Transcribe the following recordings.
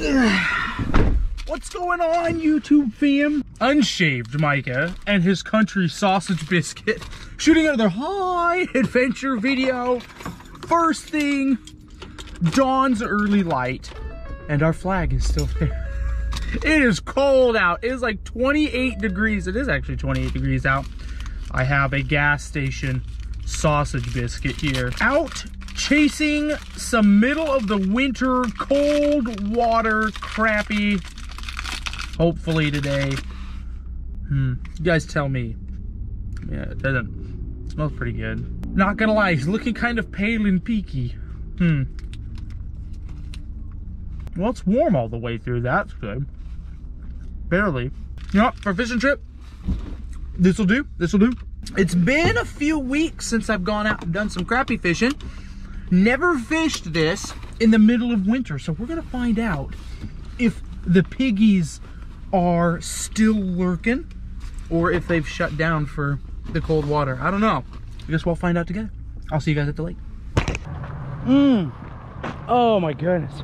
What's going on, YouTube fam? Unshaved Micah and his country sausage biscuit shooting another high adventure video. First thing, dawn's early light, and our flag is still there. It is cold out. It is like 28 degrees. It is actually 28 degrees out. I have a gas station sausage biscuit here. Out chasing some middle of the winter cold water crappie. Hopefully today. Hmm. You guys tell me. Yeah, it doesn't. It smells pretty good. Not gonna lie, he's looking kind of pale and peaky. Hmm. Well, it's warm all the way through. That's good. Barely. You know? For fishing trip, this will do. This will do. It's been a few weeks since I've gone out and done some crappie fishing. Never fished this in the middle of winter. So we're to find out if the piggies are still lurking or if they've shut down for the cold water. I don't know. I guess we'll find out together. I'll see you guys at the lake. Mmm. Oh my goodness.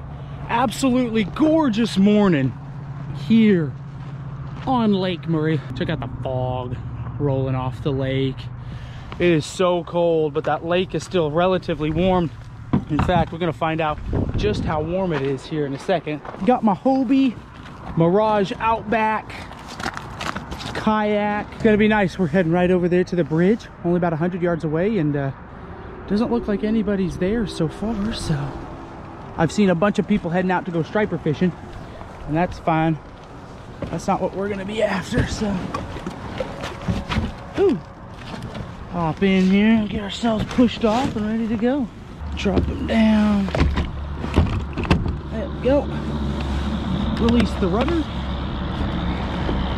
Absolutely gorgeous morning here on Lake Murray. Check out the fog rolling off the lake. It is so cold, but that lake is still relatively warm. In fact, we're gonna find out just how warm it is here in a second. Got my Hobie Mirage Outback kayak. It's gonna be nice. We're heading right over there to the bridge, only about 100 yards away, and uh, doesn't look like anybody's there so far, so. I've seen a bunch of people heading out to go striper fishing, and that's fine. That's not what we're gonna be after, so. Ooh. Hop in here, get ourselves pushed off and ready to go. Drop them down. There we go. Release the rudder.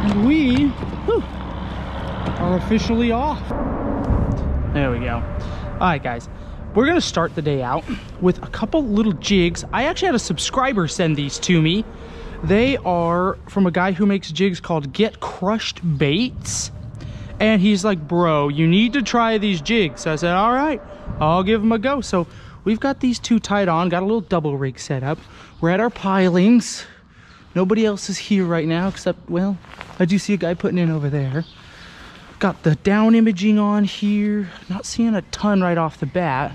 And we whew, are officially off. There we go. All right, guys. We're gonna start the day out with a couple little jigs. I actually had a subscriber send these to me. They are from a guy who makes jigs called Get Crushed Baits. And he's like, bro, you need to try these jigs. So I said, all right, I'll give them a go. So we've got these two tied on, got a little double rig set up. We're at our pilings. Nobody else is here right now except, well, I do see a guy putting in over there. Got the down imaging on here. Not seeing a ton right off the bat.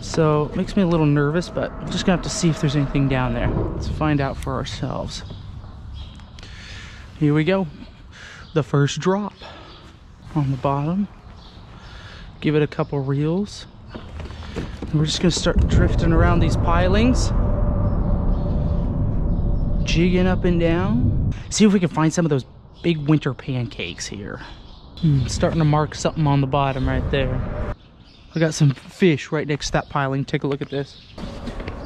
So it makes me a little nervous, but I'm just gonna have to see if there's anything down there. Let's find out for ourselves. Here we go. The first drop on the bottom. Give it a couple reels. And we're just gonna start drifting around these pilings. Jigging up and down. See if we can find some of those big winter pancakes here. Hmm, starting to mark something on the bottom right there. I got some fish right next to that piling. Take a look at this.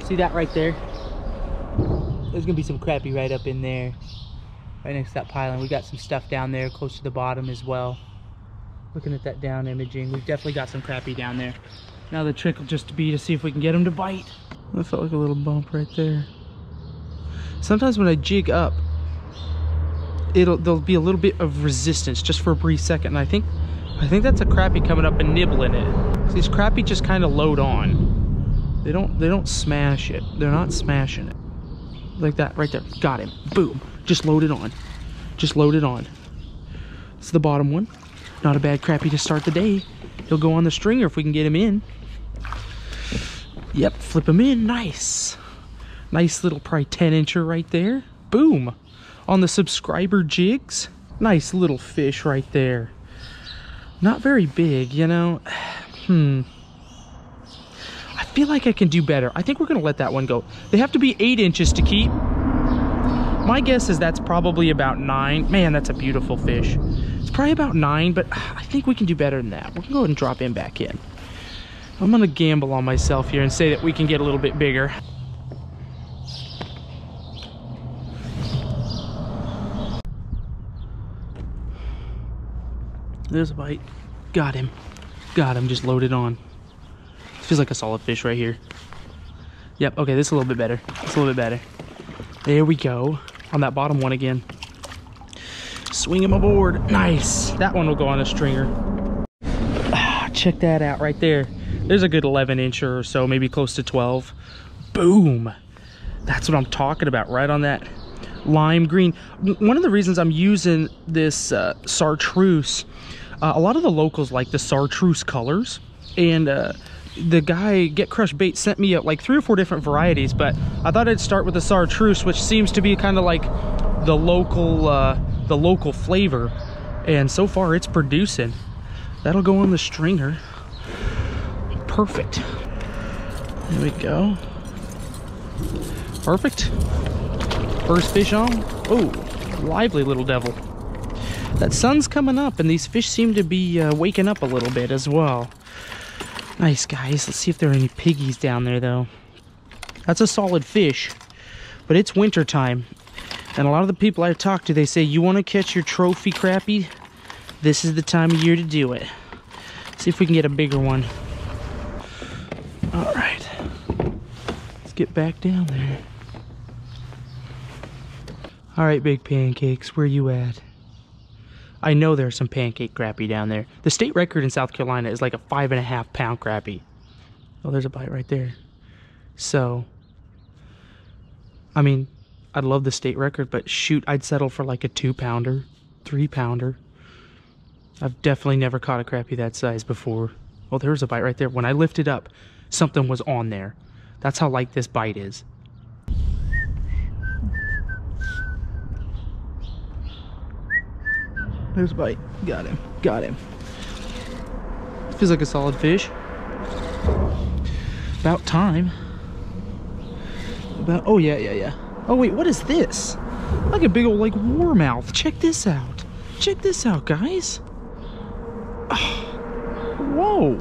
See that right there? There's gonna be some crappie right up in there. Right next to that piling. We got some stuff down there close to the bottom as well. Looking at that down imaging, we've definitely got some crappie down there. Now the trick will just be to see if we can get them to bite. That felt like a little bump right there. Sometimes when I jig up, it'll there'll be a little bit of resistance just for a brief second. And I think I think that's a crappie coming up and nibbling it. These crappie just kind of load on. They don't they don't smash it. They're not smashing it. Like that right there. Got him. Boom. Just load it on. Just load it on. It's the bottom one. Not a bad crappie to start the day. He'll go on the stringer if we can get him in. Yep, flip him in. Nice. Nice little probably 10 incher right there. Boom. On the subscriber jigs. Nice little fish right there. Not very big, you know. Hmm. I feel like I can do better. I think we're to let that one go. They have to be 8 inches to keep. My guess is that's probably about 9. Man, that's a beautiful fish. Probably about 9, but I think we can do better than that. We're going to go ahead and drop him back in. I'm to gamble on myself here and say that we can get a little bit bigger. There's a bite. Got him. Got him, just loaded on. Feels like a solid fish right here. Yep, okay, this is a little bit better. It's a little bit better. There we go. On that bottom one again. Swing him aboard. Nice. That one will go on a stringer. Ah, check that out right there. There's a good 11 inch or so, maybe close to 12. Boom. That's what I'm talking about, right on that lime green. One of the reasons I'm using this uh, uh, a lot of the locals like the chartreuse colors. And uh, the guy, Get Crushed Bait, sent me uh, like three or four different varieties, but I thought I'd start with the chartreuse, which seems to be kind of like the local, uh, the local flavor. And so far it's producing. That'll go on the stringer. Perfect. There we go. Perfect. First fish on. Oh, lively little devil. That sun's coming up and these fish seem to be uh, waking up a little bit as well. Nice, guys. Let's see if there are any piggies down there, though. That's a solid fish, but it's winter time. And a lot of the people I've talked to, they say, you want to catch your trophy crappie? This is the time of year to do it. See if we can get a bigger one. All right. Let's get back down there. All right, big pancakes, where you at? I know there's some pancake crappie down there. The state record in South Carolina is like a five and a half pound crappie. Oh, there's a bite right there. So, I mean, I'd love the state record, but shoot, I'd settle for like a two pounder, three pounder. I've definitely never caught a crappie that size before. Oh, there was a bite right there. When I lifted up, something was on there. That's how light this bite is. There's a bite. Got him. Got him. Feels like a solid fish. About time. About, oh yeah, yeah, yeah. Oh wait, what is this? Like a big old like warmouth. Check this out. Check this out, guys. Oh, whoa.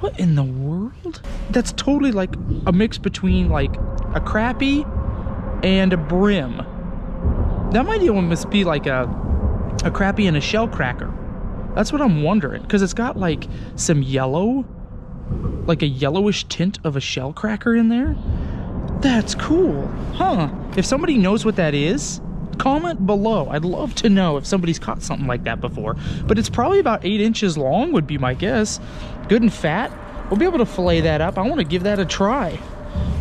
What in the world? That's totally like a mix between like a crappie and a brim. That might even must be like a a crappie and a shell cracker. That's what I'm wondering, because it's got like some yellow, like a yellowish tint of a shell cracker in there. That's cool, huh? If somebody knows what that is, comment below. I'd love to know if somebody's caught something like that before. But it's probably about eight inches long would be my guess. Good and fat. We'll be able to fillet that up. I want to give that a try.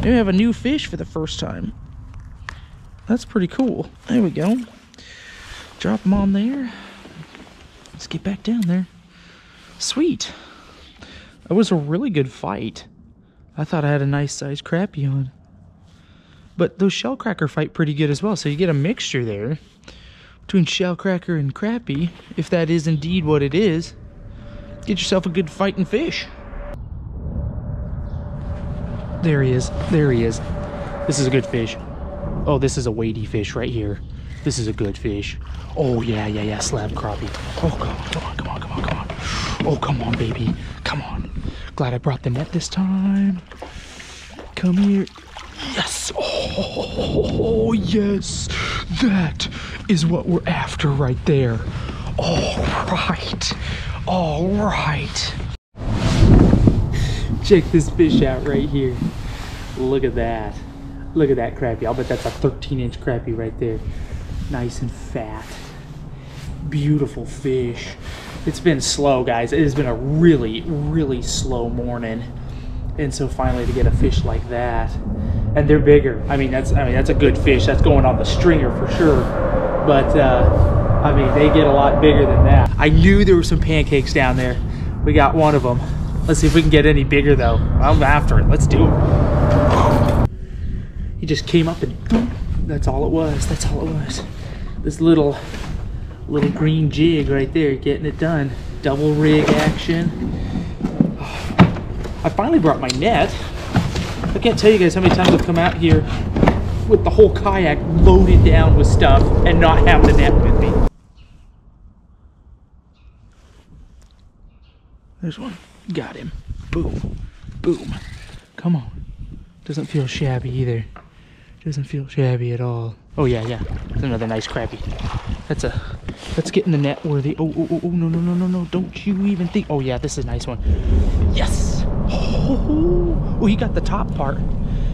Maybe have a new fish for the first time. That's pretty cool. There we go. Drop them on there. Let's get back down there. Sweet. That was a really good fight. I thought I had a nice sized crappie on. But those shellcracker fight pretty good as well. So you get a mixture there between shellcracker and crappie. If that is indeed what it is, get yourself a good fighting fish. There he is. There he is. This is a good fish. Oh, this is a weighty fish right here. This is a good fish. Oh, yeah, yeah, yeah, slab crappie. Oh, come on, come on, come on, come on, come on. Oh, come on, baby. Come on. Glad I brought the net this time. Come here. Yes. Oh, yes. That is what we're after right there. All right. All right. Check this fish out right here. Look at that. Look at that crappie. I'll bet that's a 13 inch crappie right there nice and fat. Beautiful fish. It's been slow, guys. It has been a really, really slow morning. And so finally to get a fish like that, and they're bigger. I mean, that's I mean that's a good fish. That's going on the stringer for sure. But uh, I mean, they get a lot bigger than that. I knew there were some pancakes down there. We got one of them. Let's see if we can get any bigger though. I'm after it. Let's do it. He just came up and boom. That's all it was. That's all it was this little little green jig right there getting it done double rig action I finally brought my net I can't tell you guys how many times I've come out here with the whole kayak loaded down with stuff and not have the net with me there's one got him boom boom come on doesn't feel shabby either doesn't feel shabby at all Oh yeah, yeah. That's another nice crappie. That's a let's get in the net worthy. Oh, oh, oh, oh, no, no, no, no, no. Don't you even think. Oh yeah, this is a nice one. Yes. Oh, he got the top part.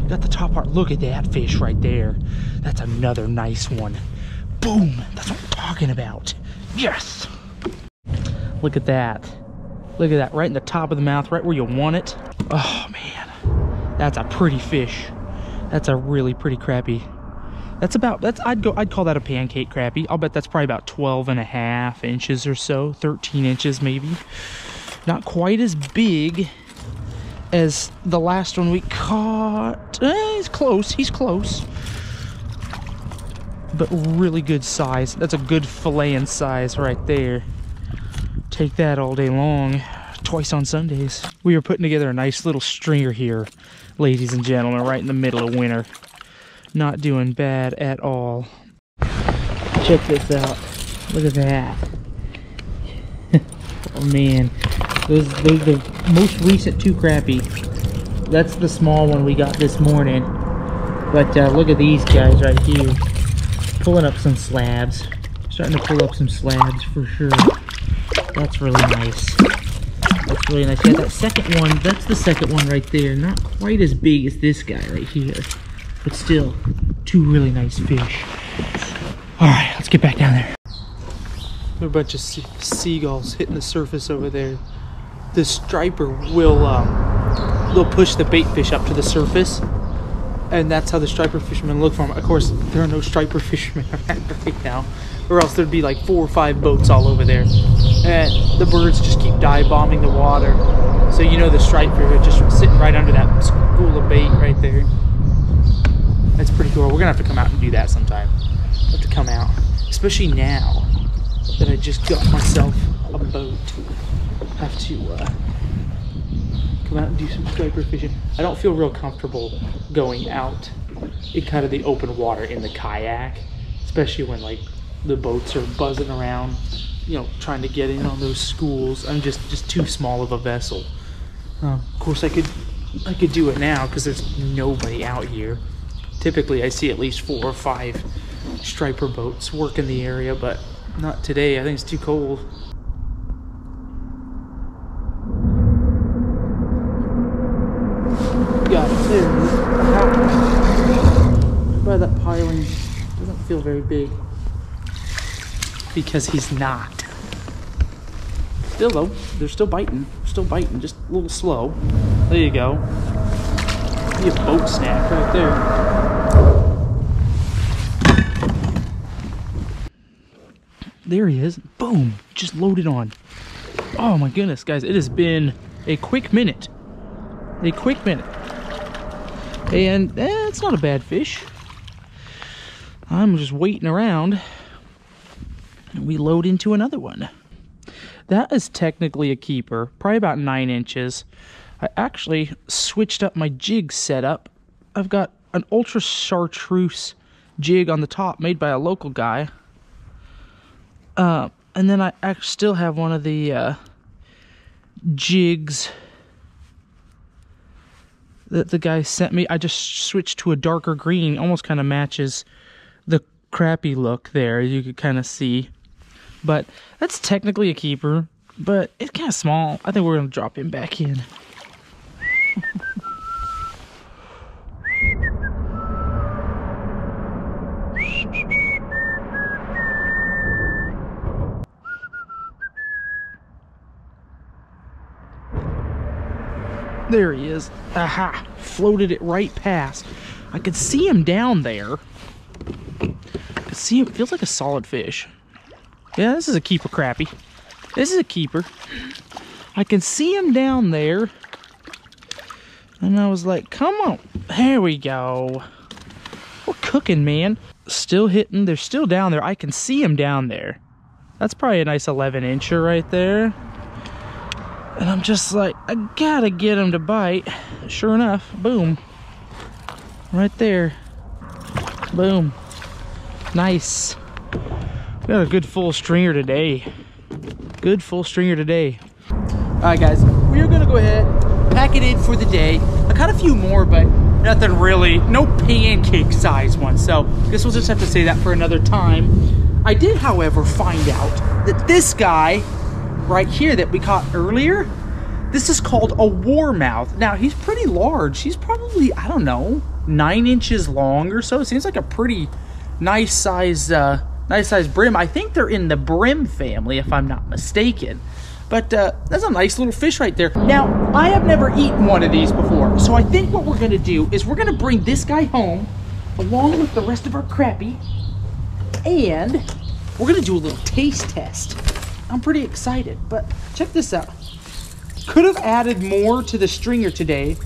Got the top part. Look at that fish right there. That's another nice one. Boom. That's what I'm talking about. Yes. Look at that. Look at that. Right in the top of the mouth, right where you want it. Oh man. That's a pretty fish. That's a really pretty crappie. That's about, that's, I'd go, I'd call that a pancake crappie. I'll bet that's probably about 12 and a half inches or so, 13 inches maybe. Not quite as big as the last one we caught. Eh, he's close, he's close. But really good size. That's a good filleting size right there. Take that all day long, twice on Sundays. We are putting together a nice little stringer here, ladies and gentlemen, right in the middle of winter. Not doing bad at all. Check this out. Look at that. oh man. Those, those most recent two crappie. That's the small one we got this morning. But uh, look at these guys right here. Pulling up some slabs. Starting to pull up some slabs for sure. That's really nice. That's really nice. Yeah, that second one, that's the second one right there. Not quite as big as this guy right here. But still, two really nice fish. Alright, let's get back down there. A bunch of se seagulls hitting the surface over there. The striper will, um, they'll push the bait fish up to the surface and that's how the striper fishermen look for them. Of course, there are no striper fishermen around right now, or else there'd be like four or five boats all over there, and the birds just keep dive bombing the water. So you know the striper are just sitting right under that school of bait right there. That's pretty cool. We're gonna have to come out and do that sometime. Have to come out, especially now that I just got myself a boat. Have to. Uh, come out and do some striper fishing. I don't feel real comfortable going out in kind of the open water in the kayak, especially when like the boats are buzzing around, you know, trying to get in on those schools. I'm just just too small of a vessel. Uh, of course, I could I could do it now because there's nobody out here. Typically, I see at least four or five striper boats work in the area, but not today. I think it's too cold. got it there. By that piling doesn't feel very big. Because he's not. Still though, they're still biting. Still biting, just a little slow. There you go. Be a boat snack right there. There he is. Boom. Just loaded on. Oh my goodness, guys. It has been a quick minute. A quick minute. And eh, it's not a bad fish. I'm just waiting around. And we load into another one. That is technically a keeper, probably about nine inches. I actually switched up my jig setup. I've got an ultra chartreuse jig on the top made by a local guy. Uh, and then I, still have one of the uh, jigs that the guy sent me. I just switched to a darker green, almost kind of matches the crappie look there, you could kind of see. But that's technically a keeper, but it's kind of small. I think we're going to drop him back in. There he is. Aha! Floated it right past. I could see him down there. I could see. Feels like a solid fish. Yeah, this is a keeper crappie. This is a keeper. I can see him down there. And I was like, come on. There we go. We're cooking, man. Still hitting. They're still down there. I can see him down there. That's probably a nice 11 incher right there. And I'm just like, I gotta get him to bite. Sure enough, boom. Right there. Boom. Nice. We got a good full stringer today. Good full stringer today. All right, guys, we're gonna go ahead, pack it in for the day. I caught a few more, but nothing really, no pancake size ones. So guess we'll just have to say that for another time. I did, however, find out that this guy right here that we caught earlier, this is called a warmouth. Now, he's pretty large. He's probably, I don't know, nine inches long or so. Seems like a pretty nice size, uh, nice size brim. I think they're in the brim family, if I'm not mistaken. But uh, that's a nice little fish right there. Now, I have never eaten one of these before. So I think what we're gonna do is we're gonna bring this guy home along with the rest of our crappie. And we're gonna do a little taste test. I'm pretty excited, but check this out. Could have added more to the stringer today,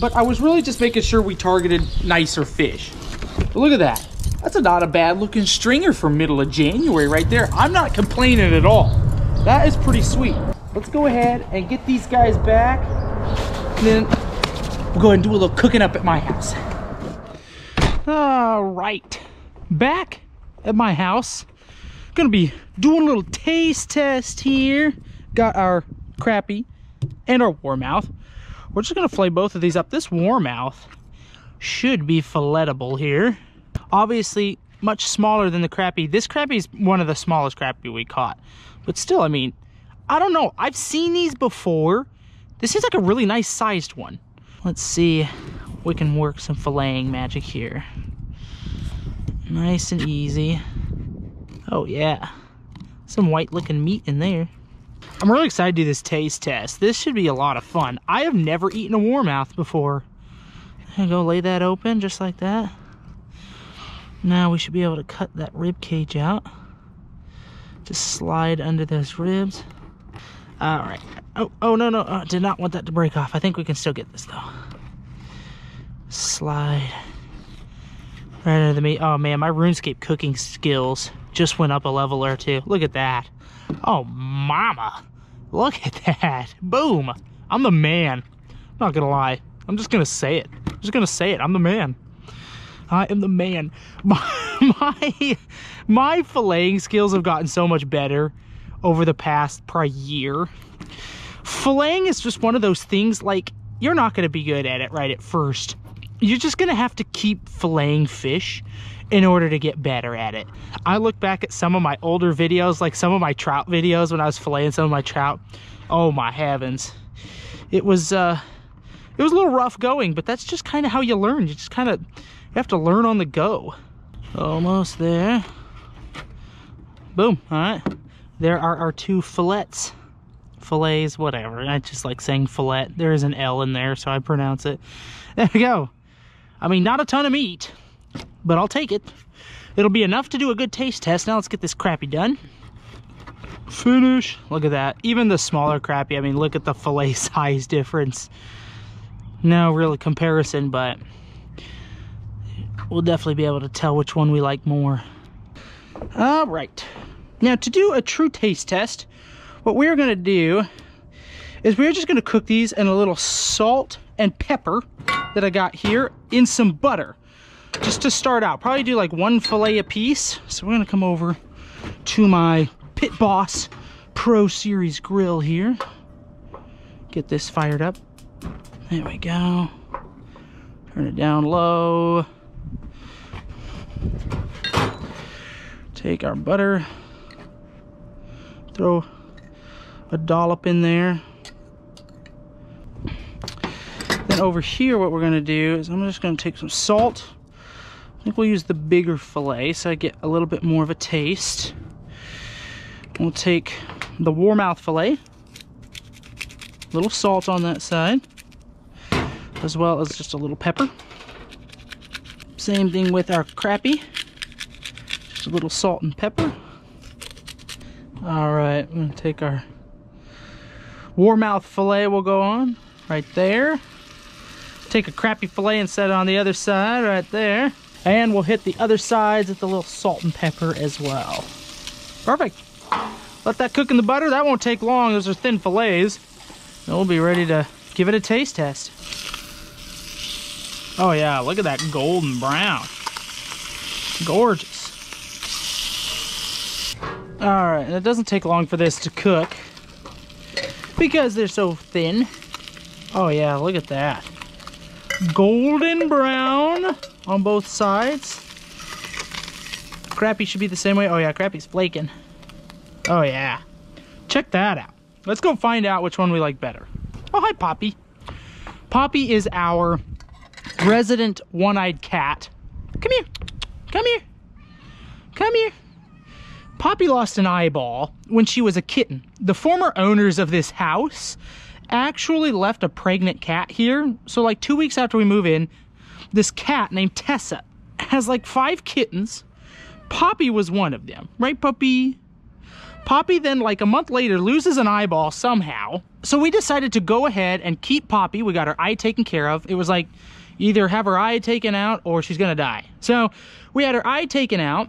but I was really just making sure we targeted nicer fish. But look at that. That's a not a bad looking stringer for middle of January right there. I'm not complaining at all. That is pretty sweet. Let's go ahead and get these guys back. Then we'll go ahead and do a little cooking up at my house. All right, back at my house. Gonna be doing a little taste test here. Got our crappie and our warmouth. We're just gonna flay both of these up. This warmouth should be filletable here. Obviously, much smaller than the crappie. This crappie is one of the smallest crappie we caught. But still, I mean, I don't know. I've seen these before. This seems like a really nice sized one. Let's see we can work some filleting magic here. Nice and easy. Oh yeah, some white looking meat in there. I'm really excited to do this taste test. This should be a lot of fun. I have never eaten a warmouth before. Go lay that open just like that. Now we should be able to cut that rib cage out. Just slide under those ribs. All right. Oh, oh no, no, oh, did not want that to break off. I think we can still get this though. Slide right under the meat. Oh man, my RuneScape cooking skills just went up a level or two. Look at that. Oh, mama. Look at that. Boom. I'm the man. I'm not gonna lie. I'm just gonna say it. I'm just gonna say it. I'm the man. I am the man. My, my, my filleting skills have gotten so much better over the past probably year. Filleting is just one of those things like you're not going to be good at it right at first. You're just going to have to keep filleting fish in order to get better at it. I look back at some of my older videos, like some of my trout videos when I was filleting some of my trout. Oh my heavens. It was, uh, it was a little rough going, but that's just kind of how you learn. You just kind of, have to learn on the go. Almost there. Boom, all right. There are our two fillets. Fillets, whatever. I just like saying fillet. There is an L in there, so I pronounce it. There we go. I mean, not a ton of meat, but I'll take it. It'll be enough to do a good taste test. Now let's get this crappie done. Finish. Look at that. Even the smaller crappie, I mean, look at the fillet size difference. No real comparison, but we'll definitely be able to tell which one we like more. All right. Now, to do a true taste test, what we're going to do is we're just going to cook these in a little salt and pepper that I got here in some butter. Just to start out. Probably do like one filet a piece. So we're going to come over to my Pit Boss Pro Series grill here. Get this fired up. There we go. Turn it down low. Take our butter. Throw a dollop in there. Then over here, what we're gonna do is I'm just gonna take some salt. I think we'll use the bigger filet so I get a little bit more of a taste. We'll take the warmouth filet, a little salt on that side, as well as just a little pepper. Same thing with our crappie, just a little salt and pepper. All right, I'm gonna take our warmouth filet We'll go on right there. Take a crappie filet and set it on the other side right there. And we'll hit the other sides with a little salt and pepper as well. Perfect. Let that cook in the butter. That won't take long. Those are thin fillets. And we'll be ready to give it a taste test. Oh yeah, look at that golden brown. Gorgeous. All right, it doesn't take long for this to cook because they're so thin. Oh yeah, look at that. Golden brown on both sides. Crappie should be the same way. Oh yeah, crappie's flaking. Oh yeah. Check that out. Let's go find out which one we like better. Oh, hi Poppy. Poppy is our resident one-eyed cat. Come here. Come here. Come here. Poppy lost an eyeball when she was a kitten. The former owners of this house actually left a pregnant cat here. So like two weeks after we move in, this cat named Tessa has like five kittens. Poppy was one of them, right, Puppy? Poppy then, like a month later, loses an eyeball somehow. So we decided to go ahead and keep Poppy. We got her eye taken care of. It was like either have her eye taken out or she's gonna die. So we had her eye taken out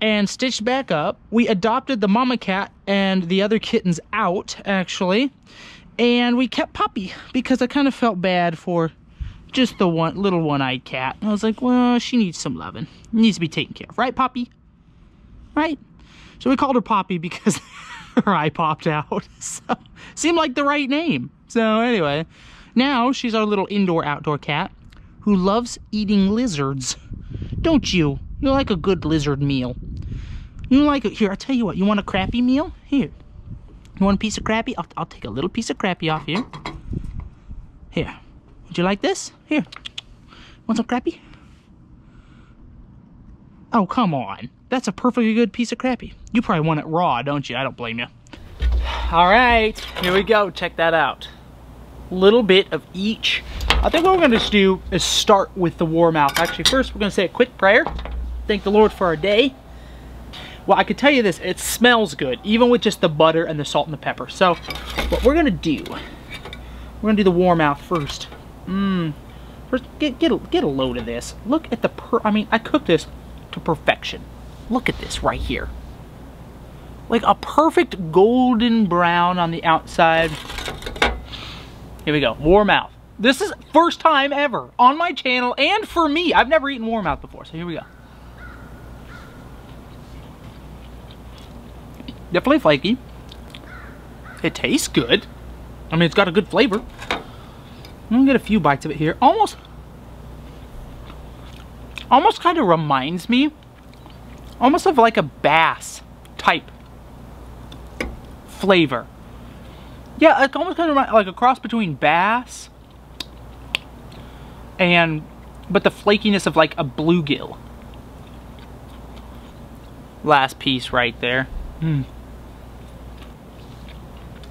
and stitched back up. We adopted the mama cat and the other kittens out, actually. And we kept Poppy because I kind of felt bad for just the one little one-eyed cat. I was like, well, she needs some loving. Needs to be taken care of. Right, Poppy? Right? So we called her Poppy because her eye popped out. So seemed like the right name. So anyway, now she's our little indoor-outdoor cat who loves eating lizards. Don't you? You like a good lizard meal. You like it? Here, I'll tell you what. You want a crappy meal? Here. You want a piece of crappy? I'll, I'll take a little piece of crappy off here. Here. Would you like this? Here. Want some crappy? Oh, come on. That's a perfectly good piece of crappy. You probably want it raw, don't you? I don't blame you. All right, here we go. Check that out. Little bit of each. I think what we're gonna do is start with the warmouth. Actually, first we're gonna say a quick prayer. Thank the Lord for our day. Well, I can tell you this, it smells good, even with just the butter and the salt and the pepper. So, what we're gonna do, we're gonna do the warmouth first. Mmm. First, get, get, a, get a load of this. Look at the per, I mean, I cooked this to perfection. Look at this right here. Like a perfect golden brown on the outside. Here we go, warmouth. This is first time ever on my channel and for me. I've never eaten warmouth before, so here we go. Definitely flaky. It tastes good. I mean, it's got a good flavor. I'm gonna get a few bites of it here. Almost, almost kind of reminds me, almost of like a bass type flavor. Yeah, it almost kind of like a cross between bass and, but the flakiness of like a bluegill. Last piece right there. Mm.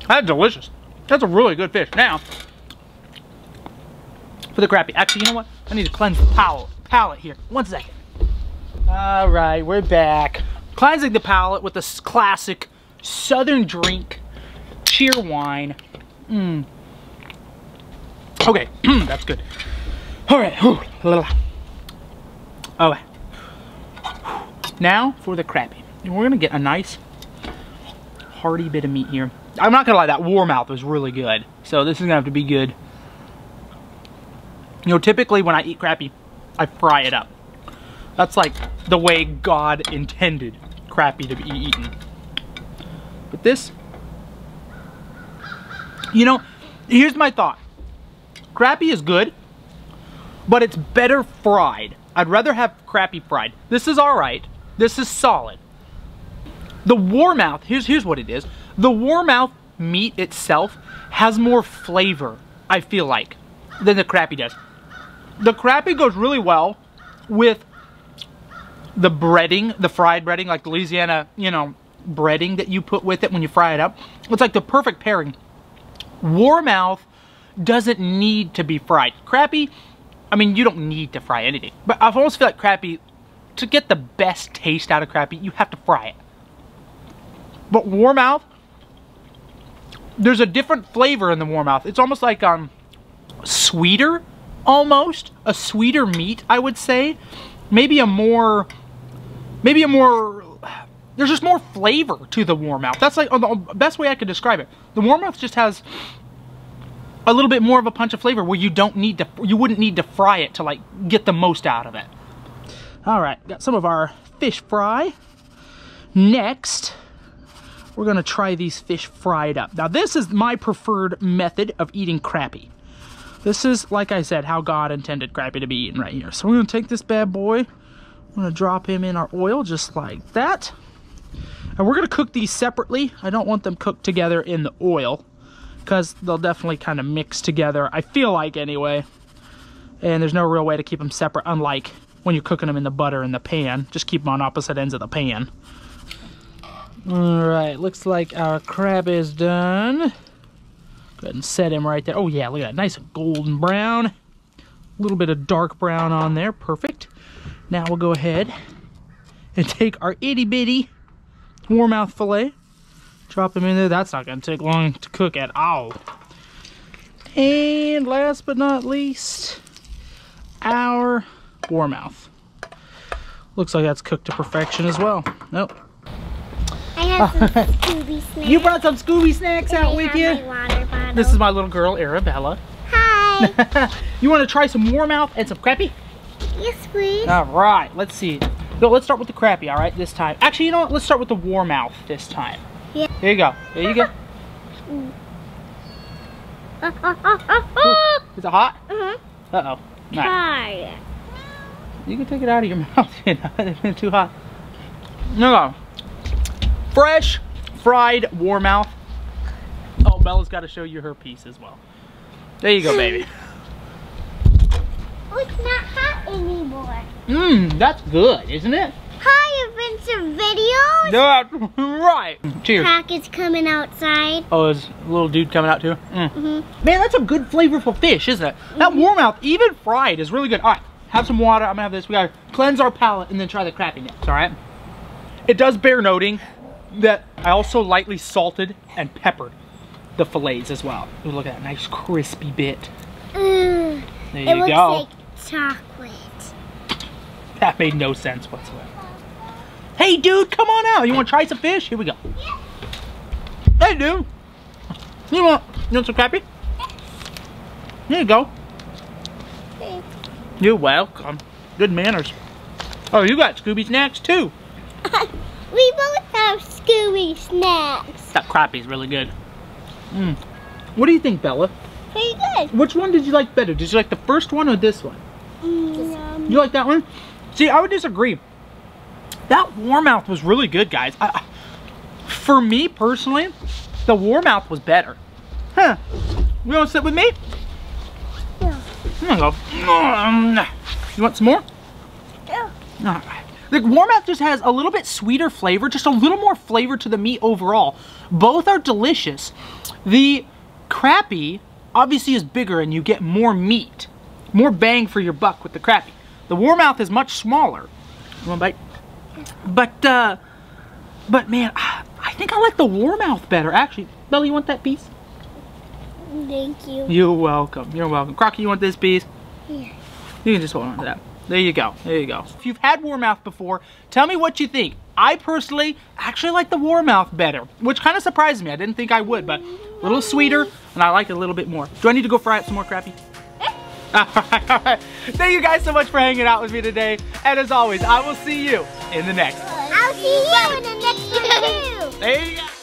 That's delicious. That's a really good fish. Now, for the crappie. Actually, you know what? I need to cleanse the palate, palate here. One second. All right, we're back. Cleansing the palate with this classic southern drink, Cheerwine. Mmm. Okay, that's good. All right. Okay. Now for the crappie. We're gonna get a nice hearty bit of meat here. I'm not gonna lie, that warmouth was really good. So this is gonna have to be good. You know, typically when I eat crappie, I fry it up. That's like the way God intended crappie to be eaten. But this, you know, here's my thought. Crappie is good, but it's better fried. I'd rather have crappy fried. This is all right. This is solid. The warmouth, here's, here's what it is. The warmouth meat itself has more flavor, I feel like, than the crappie does. The crappie goes really well with the breading, the fried breading, like Louisiana, you know, breading that you put with it when you fry it up. It's like the perfect pairing. Warmouth doesn't need to be fried. Crappie, I mean, you don't need to fry anything. But I almost feel like crappie, to get the best taste out of crappie, you have to fry it. But warm warmouth, there's a different flavor in the warm warmouth. It's almost like um sweeter, almost a sweeter meat, I would say. Maybe a more, maybe a more. There's just more flavor to the warm warmouth. That's like the best way I could describe it. The warm warmouth just has a little bit more of a punch of flavor where you don't need to, you wouldn't need to fry it to like get the most out of it. All right, got some of our fish fry. Next, we're gonna try these fish fried up. Now this is my preferred method of eating crappie. This is, like I said, how God intended crappie to be eaten right here. So we're gonna take this bad boy, I'm gonna drop him in our oil just like that. And we're gonna cook these separately. I don't want them cooked together in the oil because they'll definitely kind of mix together, I feel like anyway. And there's no real way to keep them separate, unlike when you're cooking them in the butter in the pan. Just keep them on opposite ends of the pan. All right, looks like our crab is done. Go ahead and set him right there. Oh yeah, look at that, nice golden brown. A little bit of dark brown on there, perfect. Now we'll go ahead and take our itty bitty warmouth fillet, drop them in there. That's not gonna take long to cook at all. And last but not least, our warmouth. Looks like that's cooked to perfection as well. Nope. I have some Scooby snacks. You brought some Scooby snacks And I out with have you? This is my little girl, Arabella. Hi. you want to try some warmouth and some crappie? yes, please. All right, let's see. No, let's start with the crappie, all right, this time. Actually, you know what? Let's start with the warmouth this time. Yeah. Here you go. There you go. Is it hot? Mhm. Uh-oh. Right. Try. You can take it out of your mouth. You know, it's been too hot. No. Fresh, fried warmouth. Oh, Bella's got to show you her piece as well. There you go, baby. Oh, it's not hot anymore. Mmm, that's good, isn't it? Hi, adventure videos. That's right. Cheers. Package coming outside. Oh, there's a little dude coming out too. Mm. Mhm. Man, that's a good flavorful fish, isn't it? That warmouth, even fried, is really good. All right, have some water. I'm gonna have this. We gotta cleanse our palate and then try the crappie next. All right. It does bear noting that I also lightly salted and peppered the fillets as well. Ooh, look at that nice crispy bit. Mm. There It looks go. like chocolate. That made no sense whatsoever. Hey, dude, come on out. You want to try some fish? Here we go. Hey, dude. You want, you want some crappie? Here you go. Thanks. You're welcome. Good manners. Oh, you got Scooby snacks too. we both have Scooby snacks. That crappie's really good. Mm. What do you think, Bella? Pretty good. Which one did you like better? Did you like the first one or this one? Mm, You like that one? See, I would disagree. That warmouth was really good, guys. I, for me personally, the warmouth was better. Huh? You want to sit with me? Yeah. You go. You want some more? Yeah. All right. The warmouth just has a little bit sweeter flavor, just a little more flavor to the meat overall. Both are delicious. The crappie obviously is bigger and you get more meat. More bang for your buck with the crappie. The warmouth is much smaller. You want bite? But, uh, but man, I think I like the warmouth better, actually. Bella, you want that piece? Thank you. You're welcome. You're welcome. Crocky, you want this piece? Yeah. You can just hold on to that. There you go. There you go. If you've had warmouth before, tell me what you think. I personally actually like the warmouth better, which kind of surprised me. I didn't think I would, but a little sweeter, and I like it a little bit more. Do I need to go fry up some more crappie? Alright, alright. Thank you guys so much for hanging out with me today. And as always, I will see you in the next. I'll see you in the next one too. There you go.